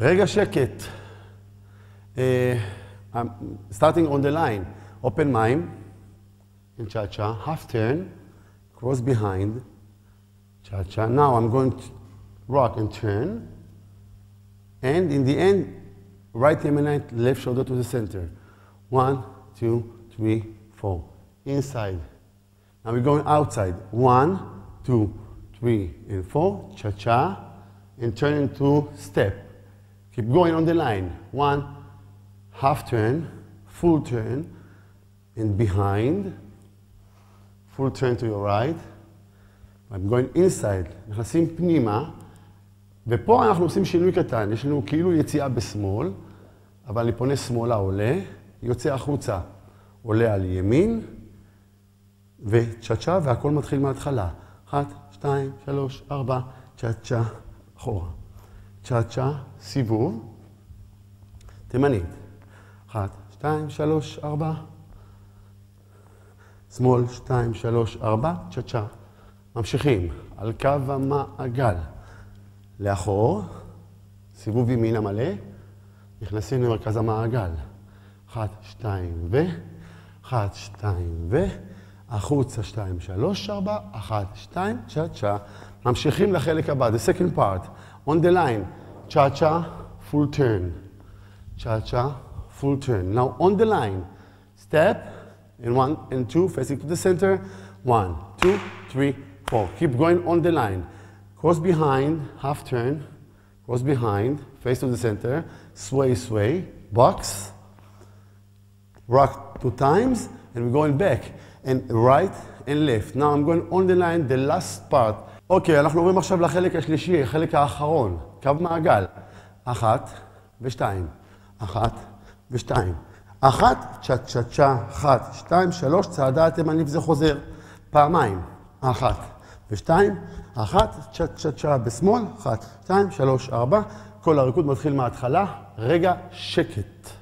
רגע שקט. Uh, I'm starting on the line. Open mime in cha-cha, half turn, cross behind, cha-cha. Now I'm going to rock and turn. And in the end, right eminent, left shoulder to the center. One, two, three, four. Inside. Now we're going outside. One, two, three, and four. Cha-cha. And turn into step. Keep going on the line. One, half turn, full turn, and behind. Full turn to your right. I'm going inside. נכנסים פנימה. ופה אנחנו עושים שינוי קטן. יש לנו כאילו יציאה בשמאל, אבל אני פונה שמאלה, עולה, יוצא החוצה, עולה על ימין, וצ'ה-צ'ה, והכל מתחיל מההתחלה. אחת, שתיים, שלוש, ארבע, צ'ה-צ'ה, אחורה. צ'ה-צ'ה, סיבוב, תימנית. אחת, שתיים, שלוש, ארבע. שמאל, שתיים, שלוש, ארבע, צ'ה-צ'ה. ממשיכים על קו המעגל. לאחור, סיבוב ימין המלא, נכנסים למרכז המעגל. אחת, שתיים, ו... אחת, שתיים, ו... החוצה, שתיים, שלוש, ארבע, אחת, שתיים, צ'ה צ'ה. ממשיכים לחלק הבא, the second part. On the line, cha-cha, full turn. Cha-cha, full turn. Now on the line, step, and one and two, facing to the center. One, two, three, four. Keep going on the line. Cross behind, half turn, cross behind, face to the center, sway, sway, box, rock two times, and we're going back, and right and left. Now I'm going on the line, the last part אוקיי, אנחנו עוברים עכשיו לחלק השלישי, החלק האחרון, קו מעגל. אחת ושתיים, אחת ושתיים. אחת, צ'ה צ'ה צ'ה, אחת, שתיים, שלוש, צעדה התימנית וזה חוזר. פעמיים, אחת ושתיים, אחת, צ'ה צ'ה צ'ה בשמאל, אחת, שתיים, שלוש, ארבע. כל הריקוד מתחיל מההתחלה, רגע שקט.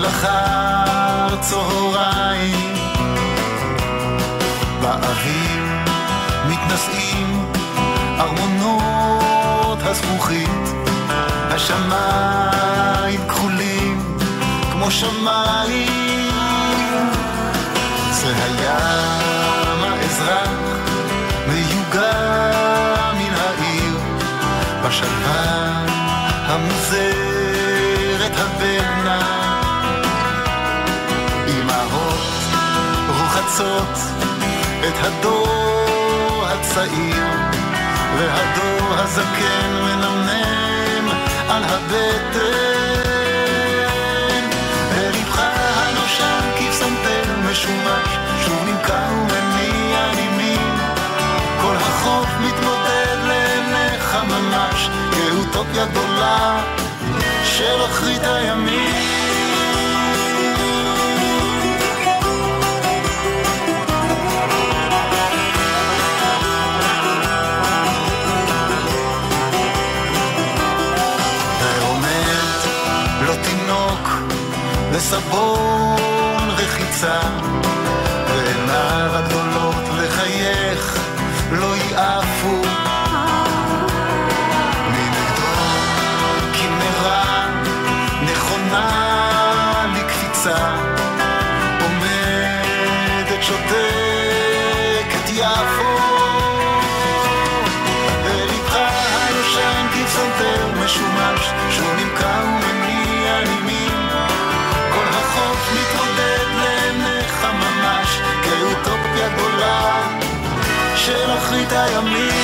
של אחר צהריים. באוויר מתנשאים ארמונות הזכוכית השמיים כחולים כמו שמיים. זה הים האזרח מיוגע מן העיר בשלווה המוזרת הבנה לחצות את הדור הצעיר, והדור הזקן מנמנם על הבטן. ולבך הנושן כפסנתר משומש, שוב נמכר ומניע נימים. כל החוף מתמודד לעיניך ממש, כאוטופיה גדולה של אחרית הימים. בסבון רחיצה, ועיניו הגדולות לחייך לא יעפו. מנגדו לקפיצה, עומדת שותקת solitaire, me